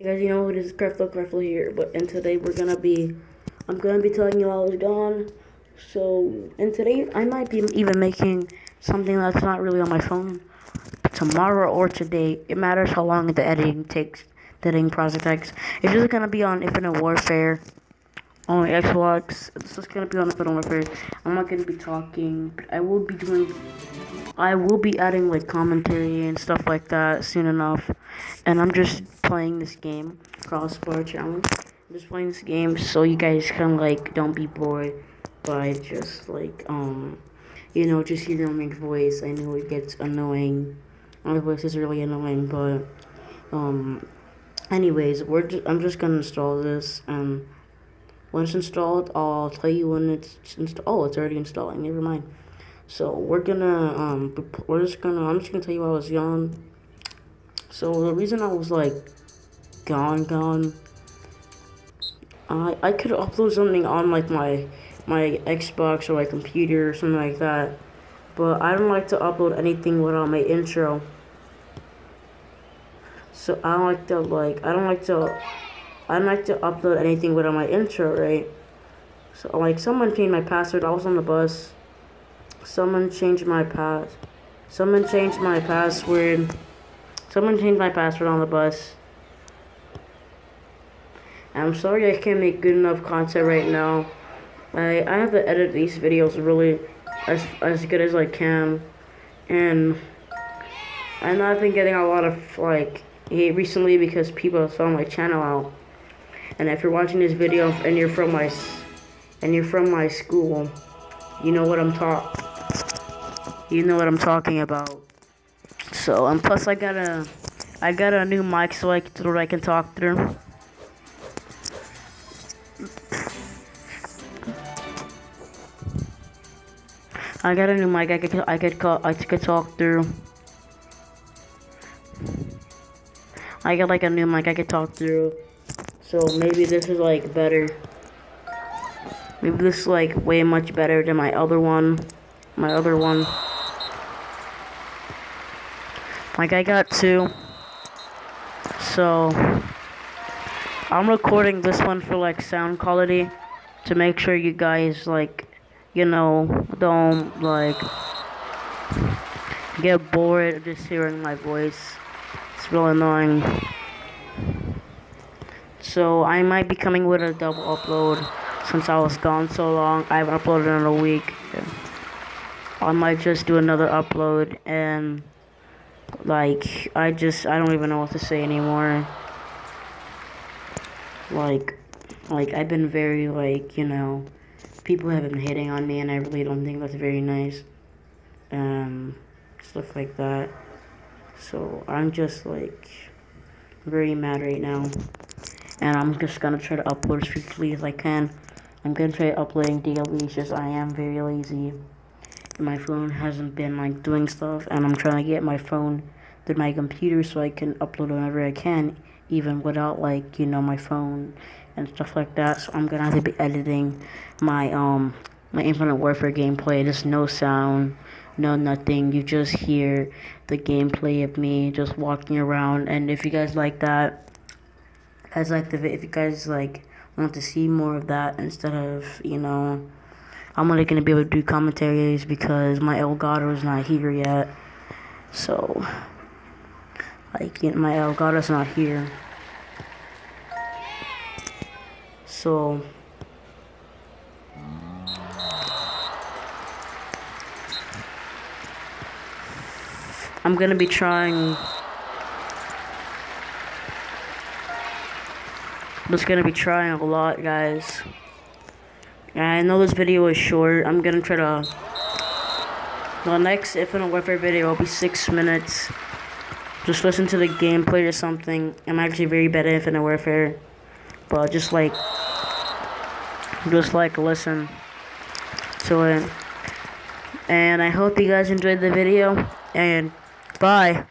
is Crafto Crafto here, but and today we're gonna be, I'm gonna be telling you I was gone. So, and today I might be even making something that's not really on my phone. Tomorrow or today, it matters how long the editing takes, the editing process takes. It's just gonna be on Infinite Warfare, on Xbox. It's just gonna be on Infinite Warfare. I'm not gonna be talking. I will be doing I will be adding like commentary and stuff like that soon enough. And I'm just playing this game, Crossbar Challenge. I'm just playing this game so you guys can like don't be bored by just like um you know just hearing my voice. I know it gets annoying. My voice is really annoying, but um anyways, we're just, I'm just gonna install this and it's installed, I'll tell you when it's installed. Oh, it's already installing. Never mind. So we're gonna um we're just gonna I'm just gonna tell you I was gone. So the reason I was like gone gone I I could upload something on like my my Xbox or my computer or something like that. But I don't like to upload anything without my intro. So I don't like to like I don't like to I don't like to upload anything without my intro, right? So like someone changed my password, I was on the bus Someone changed my pass. Someone changed my password. Someone changed my password on the bus. I'm sorry I can't make good enough content right now. I, I have to edit these videos really as, as good as I can. And know I've been getting a lot of like hate recently because people saw my channel out. And if you're watching this video and you're from my and you're from my school, you know what I'm talking you know what I'm talking about. So, and plus I got a, I got a new mic so I can, I can talk through. I got a new mic I could, I could call, I could talk through. I got like a new mic I could talk through. So maybe this is like better. Maybe this is like way much better than my other one. My other one. Like I got two. So I'm recording this one for like sound quality to make sure you guys like you know don't like get bored just hearing my voice. It's real annoying. So I might be coming with a double upload since I was gone so long. I haven't uploaded in a week. I might just do another upload and like, I just, I don't even know what to say anymore. Like, like, I've been very, like, you know, people have been hitting on me, and I really don't think that's very nice. Um, stuff like that. So, I'm just, like, very mad right now. And I'm just gonna try to upload as frequently as I can. I'm gonna try uploading daily, just I am very lazy my phone hasn't been like doing stuff and I'm trying to get my phone to my computer so I can upload whenever I can even without like you know my phone and stuff like that. So I'm gonna have to be editing my um my Infinite Warfare gameplay. There's no sound no nothing. You just hear the gameplay of me just walking around. And if you guys like that guys like the if you guys like want to see more of that instead of you know I'm only gonna be able to do commentaries because my Elgato is not here yet. So, like, you know, my Elgato's not here. So, I'm gonna be trying. I'm just gonna be trying a lot, guys. I know this video is short. I'm gonna try to... The next Infinite Warfare video will be six minutes. Just listen to the gameplay or something. I'm actually very bad at Infinite Warfare. But just like... Just like listen to it. And I hope you guys enjoyed the video. And bye.